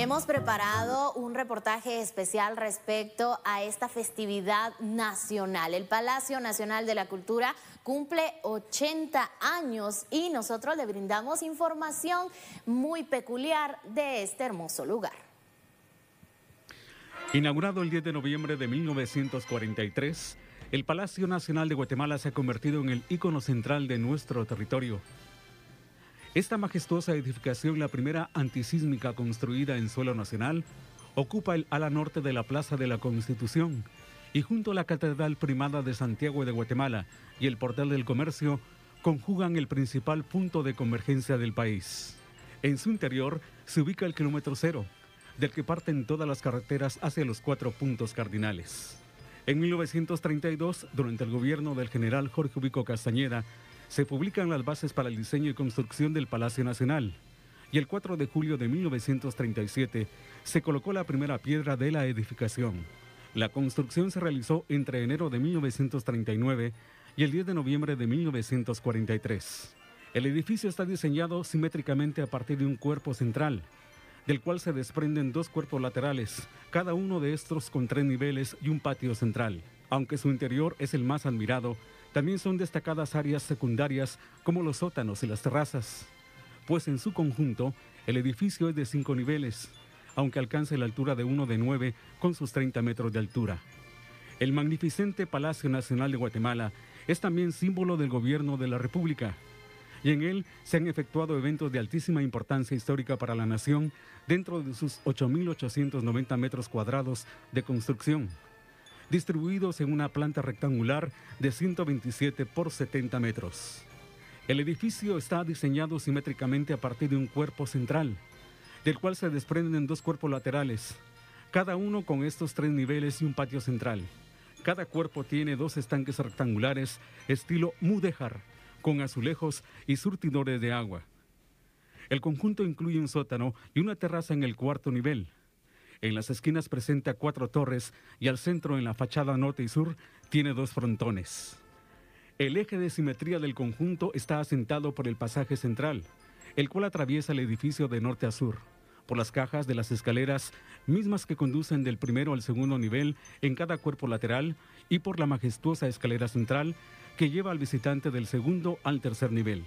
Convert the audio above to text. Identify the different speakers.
Speaker 1: Hemos preparado un reportaje especial respecto a esta festividad nacional. El Palacio Nacional de la Cultura cumple 80 años y nosotros le brindamos información muy peculiar de este hermoso lugar.
Speaker 2: Inaugurado el 10 de noviembre de 1943, el Palacio Nacional de Guatemala se ha convertido en el ícono central de nuestro territorio. Esta majestuosa edificación, la primera antisísmica construida en suelo nacional, ocupa el ala norte de la Plaza de la Constitución y junto a la Catedral Primada de Santiago de Guatemala y el Portal del Comercio, conjugan el principal punto de convergencia del país. En su interior se ubica el kilómetro cero, del que parten todas las carreteras hacia los cuatro puntos cardinales. En 1932, durante el gobierno del general Jorge Ubico Castañeda, se publican las bases para el diseño y construcción del Palacio Nacional. Y el 4 de julio de 1937 se colocó la primera piedra de la edificación. La construcción se realizó entre enero de 1939 y el 10 de noviembre de 1943. El edificio está diseñado simétricamente a partir de un cuerpo central, del cual se desprenden dos cuerpos laterales, cada uno de estos con tres niveles y un patio central. Aunque su interior es el más admirado, también son destacadas áreas secundarias como los sótanos y las terrazas, pues en su conjunto el edificio es de cinco niveles, aunque alcanza la altura de uno de nueve con sus 30 metros de altura. El magnificente Palacio Nacional de Guatemala es también símbolo del gobierno de la República, y en él se han efectuado eventos de altísima importancia histórica para la nación dentro de sus 8.890 metros cuadrados de construcción, distribuidos en una planta rectangular de 127 por 70 metros. El edificio está diseñado simétricamente a partir de un cuerpo central, del cual se desprenden dos cuerpos laterales, cada uno con estos tres niveles y un patio central. Cada cuerpo tiene dos estanques rectangulares estilo mudéjar, con azulejos y surtidores de agua. El conjunto incluye un sótano y una terraza en el cuarto nivel. En las esquinas presenta cuatro torres y al centro, en la fachada norte y sur, tiene dos frontones. El eje de simetría del conjunto está asentado por el pasaje central, el cual atraviesa el edificio de norte a sur, por las cajas de las escaleras mismas que conducen del primero al segundo nivel en cada cuerpo lateral y por la majestuosa escalera central que lleva al visitante del segundo al tercer nivel.